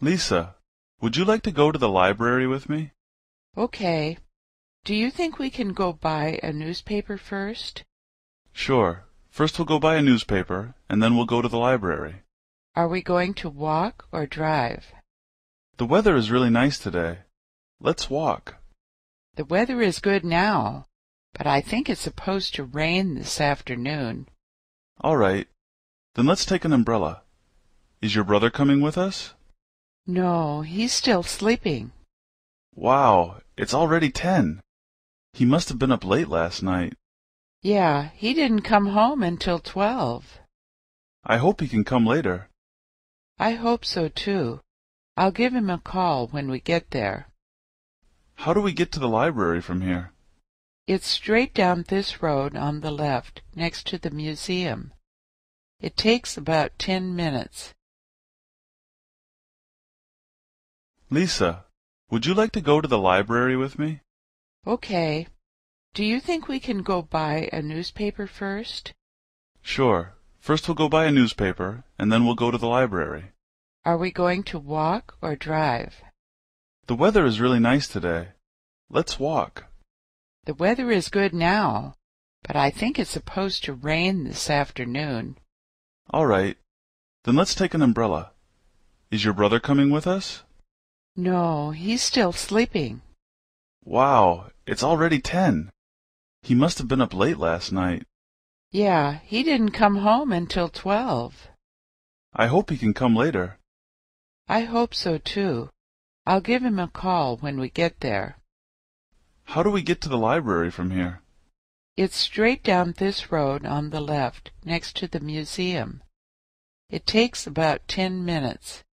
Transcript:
Lisa, would you like to go to the library with me? Okay. Do you think we can go buy a newspaper first? Sure. First we'll go buy a newspaper, and then we'll go to the library. Are we going to walk or drive? The weather is really nice today. Let's walk. The weather is good now, but I think it's supposed to rain this afternoon. All right. Then let's take an umbrella. Is your brother coming with us? No, he's still sleeping. Wow, it's already ten. He must have been up late last night. Yeah, he didn't come home until twelve. I hope he can come later. I hope so too. I'll give him a call when we get there. How do we get to the library from here? It's straight down this road on the left, next to the museum. It takes about ten minutes. Lisa, would you like to go to the library with me? Okay. Do you think we can go buy a newspaper first? Sure. First we'll go buy a newspaper, and then we'll go to the library. Are we going to walk or drive? The weather is really nice today. Let's walk. The weather is good now, but I think it's supposed to rain this afternoon. All right. Then let's take an umbrella. Is your brother coming with us? No, he's still sleeping. Wow, it's already ten. He must have been up late last night. Yeah, he didn't come home until twelve. I hope he can come later. I hope so too. I'll give him a call when we get there. How do we get to the library from here? It's straight down this road on the left, next to the museum. It takes about ten minutes.